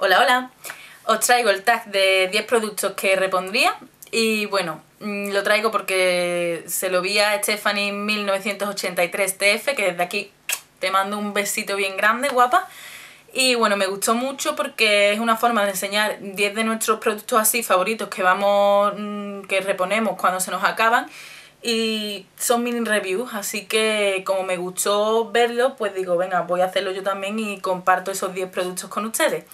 Hola, hola. Os traigo el tag de 10 productos que repondría y bueno, mm, lo traigo porque se lo vi a Stephanie 1983 TF, que desde aquí te mando un besito bien grande, guapa. Y bueno, me gustó mucho porque es una forma de enseñar 10 de nuestros productos así favoritos que vamos, mm, que reponemos cuando se nos acaban. Y son mini reviews, así que como me gustó verlo, pues digo, venga, voy a hacerlo yo también y comparto esos 10 productos con ustedes.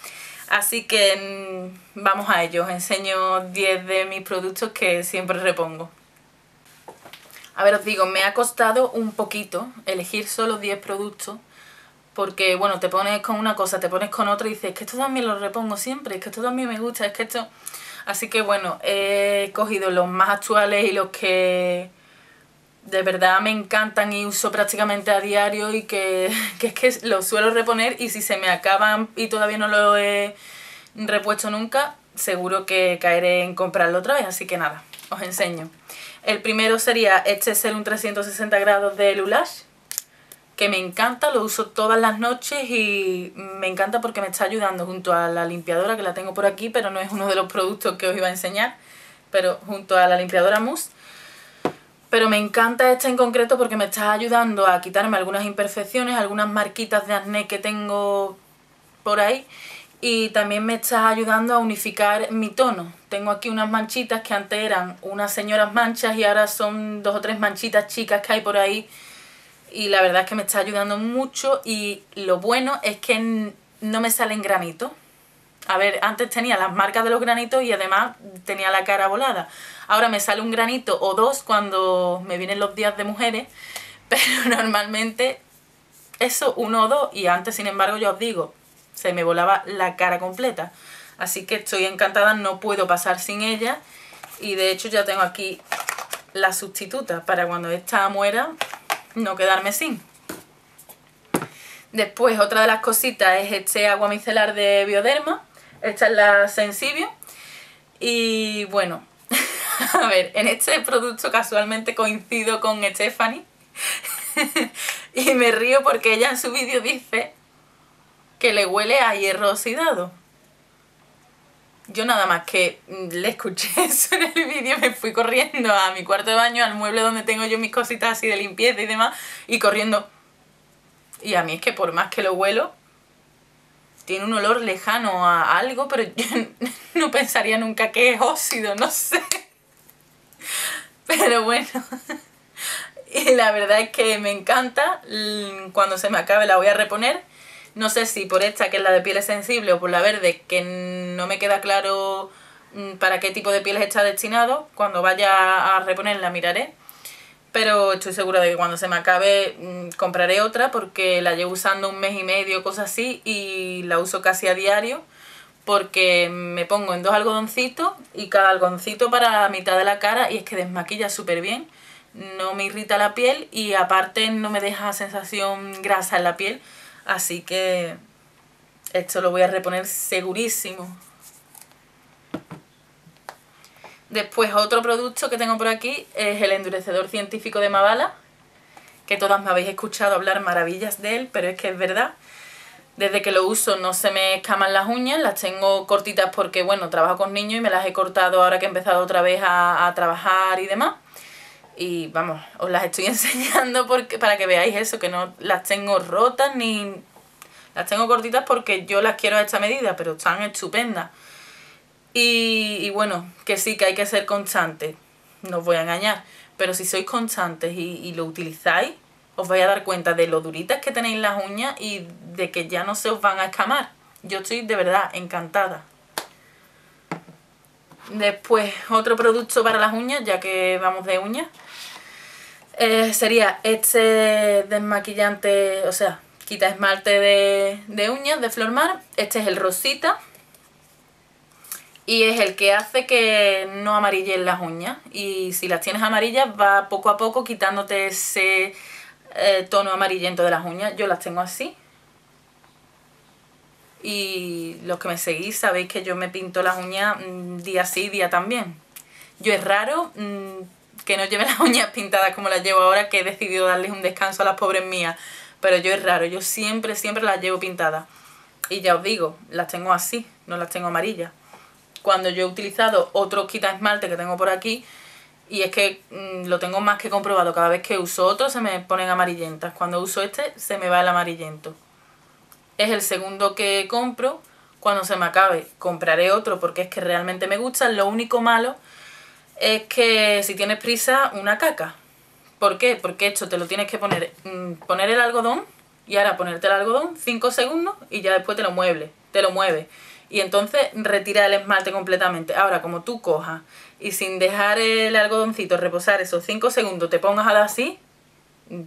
Así que mm, vamos a ello, os enseño 10 de mis productos que siempre repongo. A ver, os digo, me ha costado un poquito elegir solo 10 productos porque, bueno, te pones con una cosa, te pones con otra y dices, es que esto también lo repongo siempre, es que esto también me gusta, es que esto... Así que, bueno, he cogido los más actuales y los que de verdad me encantan y uso prácticamente a diario y que, que es que los suelo reponer y si se me acaban y todavía no lo he repuesto nunca, seguro que caeré en comprarlo otra vez, así que nada, os enseño. El primero sería este un 360 grados de Lulash, que me encanta, lo uso todas las noches y me encanta porque me está ayudando junto a la limpiadora que la tengo por aquí, pero no es uno de los productos que os iba a enseñar, pero junto a la limpiadora mousse. Pero me encanta este en concreto porque me está ayudando a quitarme algunas imperfecciones, algunas marquitas de acné que tengo por ahí y también me está ayudando a unificar mi tono. Tengo aquí unas manchitas que antes eran unas señoras manchas y ahora son dos o tres manchitas chicas que hay por ahí y la verdad es que me está ayudando mucho y lo bueno es que no me salen granitos. A ver, antes tenía las marcas de los granitos y además tenía la cara volada. Ahora me sale un granito o dos cuando me vienen los días de mujeres, pero normalmente eso uno o dos y antes sin embargo yo os digo, se me volaba la cara completa. Así que estoy encantada, no puedo pasar sin ella y de hecho ya tengo aquí la sustituta para cuando esta muera no quedarme sin. Después otra de las cositas es este agua micelar de Bioderma. Esta es la Sensibio. Y bueno, a ver, en este producto casualmente coincido con Stephanie. y me río porque ella en su vídeo dice que le huele a hierro oxidado. Yo nada más que le escuché eso en el vídeo, me fui corriendo a mi cuarto de baño, al mueble donde tengo yo mis cositas así de limpieza y demás, y corriendo. Y a mí es que por más que lo huelo, tiene un olor lejano a algo, pero yo no pensaría nunca que es óxido, no sé. Pero bueno, y la verdad es que me encanta, cuando se me acabe la voy a reponer no sé si por esta, que es la de pieles sensible, o por la verde, que no me queda claro mm, para qué tipo de pieles está destinado. Cuando vaya a reponerla miraré. Pero estoy segura de que cuando se me acabe mm, compraré otra porque la llevo usando un mes y medio, cosas así, y la uso casi a diario porque me pongo en dos algodoncitos y cada algodoncito para mitad de la cara y es que desmaquilla súper bien, no me irrita la piel y aparte no me deja sensación grasa en la piel, Así que esto lo voy a reponer segurísimo. Después otro producto que tengo por aquí es el endurecedor científico de Mavala, que todas me habéis escuchado hablar maravillas de él, pero es que es verdad. Desde que lo uso no se me escaman las uñas, las tengo cortitas porque, bueno, trabajo con niños y me las he cortado ahora que he empezado otra vez a, trabajar y demás y vamos, os las estoy enseñando porque, para que veáis eso, que no las tengo rotas ni... Las tengo cortitas porque yo las quiero a esta medida, pero están estupendas. Y, bueno, que sí, que hay que ser constantes, no os voy a engañar, pero si sois constantes y, lo utilizáis, os vais a dar cuenta de lo duritas que tenéis las uñas y de que ya no se os van a escamar. Yo estoy de verdad encantada. Después, otro producto para las uñas, ya que vamos de uñas. Eh, sería este desmaquillante, o sea, quita esmalte de, uñas de Flormar. Este es el rosita. Y es el que hace que no amarillen las uñas. Y si las tienes amarillas va poco a poco quitándote ese eh, tono amarillento de las uñas. Yo las tengo así. Y los que me seguís sabéis que yo me pinto las uñas mm, día sí, día también. Yo es raro mm, que no lleve las uñas pintadas como las llevo ahora, que he decidido darles un descanso a las pobres mías. Pero yo es raro, yo siempre, siempre las llevo pintadas. y ya os digo, las tengo así, no las tengo amarillas. Cuando yo he utilizado otro quita esmalte que tengo por aquí, y es que mm, lo tengo más que comprobado, cada vez que uso otro se me ponen amarillentas. Cuando uso este se me va el amarillento. Es el segundo que compro. Cuando se me acabe compraré otro porque es que realmente me gusta. Lo único malo es que si tienes prisa, una caca. ¿Por qué? Porque esto te lo tienes que poner, mm, poner el algodón y ahora ponerte el algodón 5 segundos y ya después te lo mueves, te lo mueves. Y entonces retira el esmalte completamente. Ahora, como tú cojas y sin dejar el algodoncito reposar esos 5 segundos te pongas así,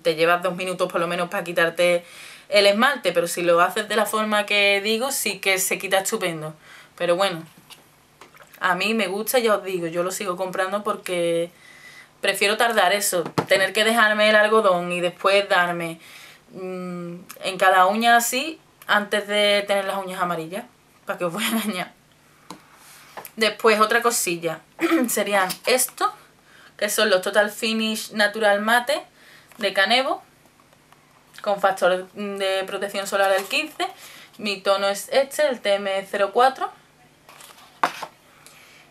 te llevas dos minutos por lo menos para quitarte el esmalte, pero si lo haces de la forma que digo, sí que se quita estupendo. Pero bueno, a mí me gusta, ya os digo, yo lo sigo comprando porque prefiero tardar eso, tener que dejarme el algodón y después darme mm, en cada uña así antes de tener las uñas amarillas, para que os voy a engañar. Después otra cosilla, serían estos, que son los Total Finish Natural Mate de Canevo, con factor de protección solar del 15. Mi tono es este, el TM04.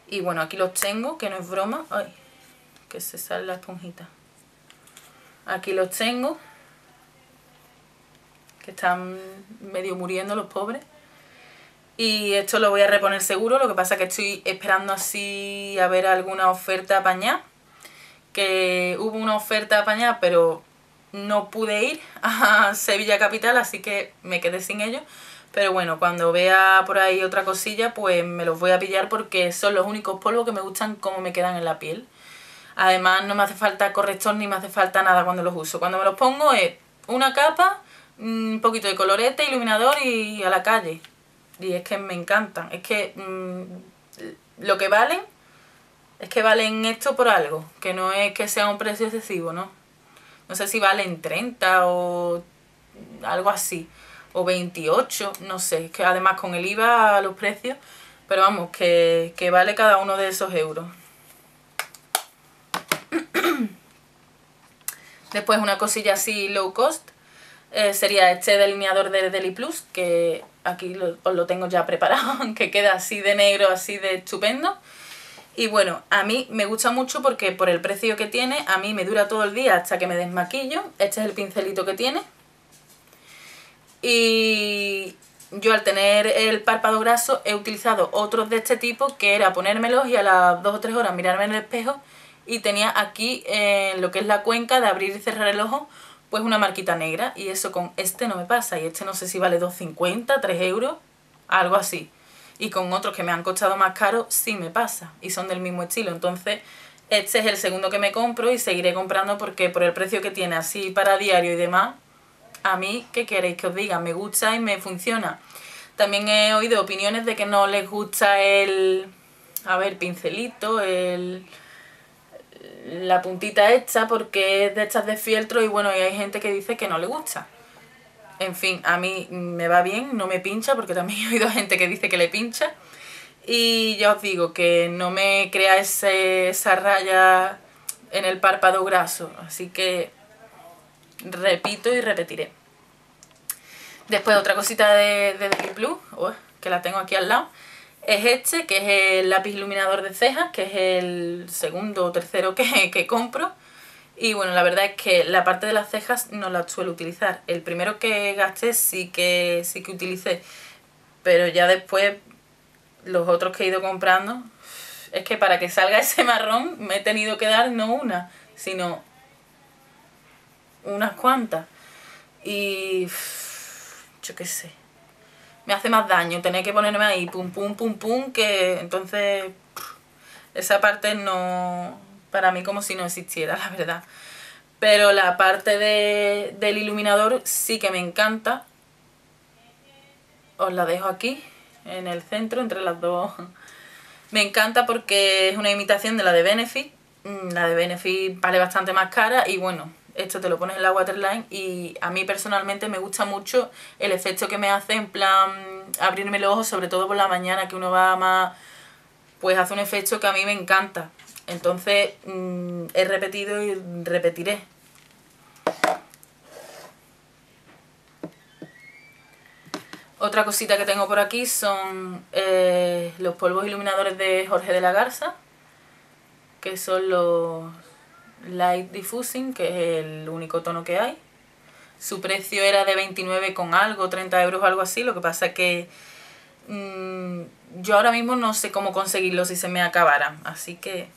Y bueno, aquí los tengo, que no es broma. Ay, que se sale la esponjita. Aquí los tengo. Que están medio muriendo los pobres. Y esto lo voy a reponer seguro. Lo que pasa que estoy esperando así a ver alguna oferta apañada. Que hubo una oferta apañada, pero no pude ir a Sevilla Capital, así que me quedé sin ellos. Pero bueno, cuando vea por ahí otra cosilla, pues me los voy a pillar porque son los únicos polvos que me gustan como me quedan en la piel. Además no me hace falta corrector ni me hace falta nada cuando los uso. Cuando me los pongo es una capa, un poquito de colorete, iluminador y a la calle. Y es que me encantan. Es que mm, lo que valen, es que valen esto por algo. Que no es que sea un precio excesivo, ¿no? No sé si valen 30 o algo así. O 28, no sé. Que además con el IVA los precios. Pero vamos, que, que vale cada uno de esos euros. Después una cosilla así low cost eh, sería este delineador de Deli Plus, que aquí lo, os lo tengo ya preparado, que queda así de negro, así de estupendo. Y bueno, a mí me gusta mucho porque por el precio que tiene, a mí me dura todo el día hasta que me desmaquillo. Este es el pincelito que tiene. Y yo al tener el párpado graso he utilizado otros de este tipo que era ponérmelos y a las 2 o 3 horas mirarme en el espejo y tenía aquí en lo que es la cuenca de abrir y cerrar el ojo pues una marquita negra y eso con este no me pasa y este no sé si vale 2,50, 3 euros, algo así. Y con otros que me han costado más caro sí me pasa y son del mismo estilo. Entonces este es el segundo que me compro y seguiré comprando porque por el precio que tiene así para diario y demás, a mí, ¿qué queréis que os diga? Me gusta y me funciona. También he oído opiniones de que no les gusta el, a ver, pincelito, el la puntita hecha porque es de estas de fieltro y bueno, y hay gente que dice que no le gusta. En fin, a mí me va bien, no me pincha porque también he oído gente que dice que le pincha. Y ya os digo que no me crea ese, esa raya en el párpado graso, así que repito y repetiré. Después otra cosita de, de Blue, que la tengo aquí al lado, es este, que es el lápiz iluminador de cejas, que es el segundo o tercero que, que compro. Y bueno, la verdad es que la parte de las cejas no la suelo utilizar. El primero que gasté sí que, sí que utilicé, pero ya después los otros que he ido comprando, es que para que salga ese marrón me he tenido que dar no una, sino unas cuantas. Y yo qué sé me hace más daño tener que ponerme ahí pum pum pum pum que entonces esa parte no para mí como si no existiera la verdad. Pero la parte de, del iluminador sí que me encanta. Os la dejo aquí en el centro entre las dos. Me encanta porque es una imitación de la de Benefit mm, la de Benefit vale bastante más cara y bueno esto te lo pones en la waterline y a mí personalmente me gusta mucho el efecto que me hace en plan abrirme los ojos, sobre todo por la mañana que uno va más, pues hace un efecto que a mí me encanta. Entonces mm, he repetido y repetiré. Otra cosita que tengo por aquí son eh, los polvos iluminadores de Jorge de la Garza, que son los Light Diffusing, que es el único tono que hay. Su precio era de 29 con algo, 30 euros algo así, lo que pasa que mmm, yo ahora mismo no sé cómo conseguirlo si se me acabaran, así que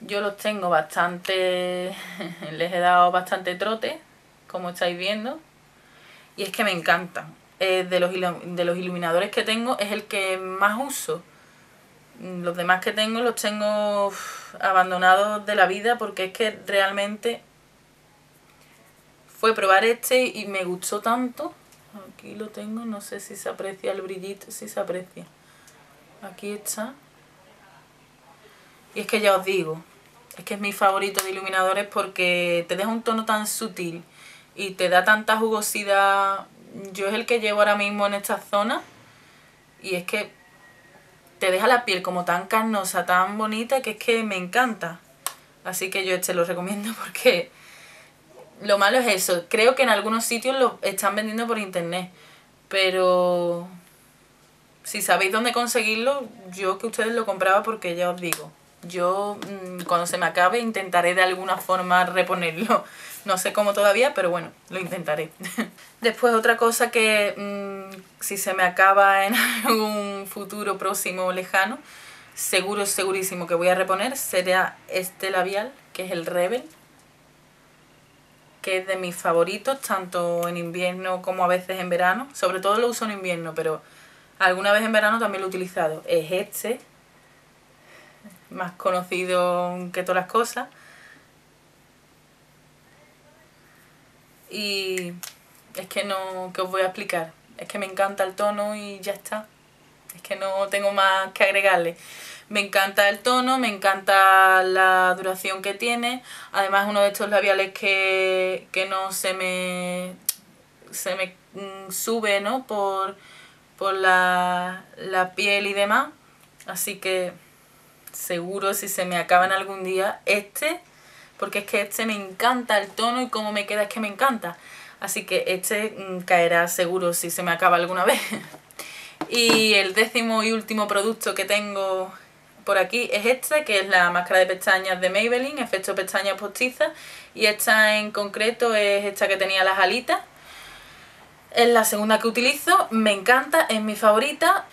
yo los tengo bastante, les he dado bastante trote, como estáis viendo, y es que me encantan los, de los iluminadores que tengo es el que más uso. Los demás que tengo los tengo abandonados de la vida porque es que realmente fue probar este y me gustó tanto. Aquí lo tengo, no sé si se aprecia el brillito, si se aprecia. Aquí está. Y es que ya os digo, es que es mi favorito de iluminadores porque te deja un tono tan sutil y te da tanta jugosidad yo es el que llevo ahora mismo en esta zona y es que te deja la piel como tan carnosa, tan bonita que es que me encanta. Así que yo este lo recomiendo porque lo malo es eso. Creo que en algunos sitios lo están vendiendo por internet, pero si sabéis dónde conseguirlo, yo que ustedes lo compraba porque ya os digo, yo mm, cuando se me acabe intentaré de alguna forma reponerlo. No sé cómo todavía, pero bueno, lo intentaré. Después otra cosa que mm, si se me acaba en algún futuro próximo o lejano, seguro, segurísimo que voy a reponer, será este labial, que es el Rebel. Que es de mis favoritos, tanto en invierno como a veces en verano. Sobre todo lo uso en invierno, pero alguna vez en verano también lo he utilizado. Es este, más conocido que todas las cosas. Y es que no, que os voy a explicar. Es que me encanta el tono y ya está. Es que no tengo más que agregarle. Me encanta el tono, me encanta la duración que tiene. Además uno de estos labiales que, que no se me, se me mm, sube ¿no? por, por la, la piel y demás. Así que seguro si se me acaban algún día este, porque es que este me encanta el tono y cómo me queda es que me encanta. Así que este mm, caerá seguro si se me acaba alguna vez. y el décimo y último producto que tengo por aquí es este, que es la máscara de pestañas de Maybelline, efecto pestañas postizas. Y esta en concreto es esta que tenía las alitas. Es la segunda que utilizo, me encanta, es mi favorita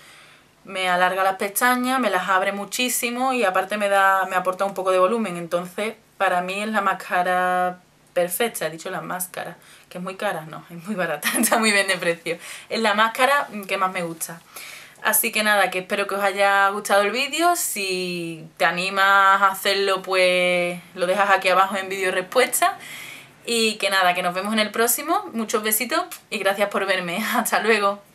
me alarga las pestañas, me las abre muchísimo y aparte me da me aporta un poco de volumen. Entonces, para mí es la máscara perfecta, he dicho la máscara, que es muy cara, no, es muy barata, está muy bien de precio. Es la máscara que más me gusta. Así que nada, que espero que os haya gustado el vídeo. Si te animas a hacerlo, pues lo dejas aquí abajo en vídeo respuesta. Y que nada, que nos vemos en el próximo. Muchos besitos y gracias por verme. Hasta luego.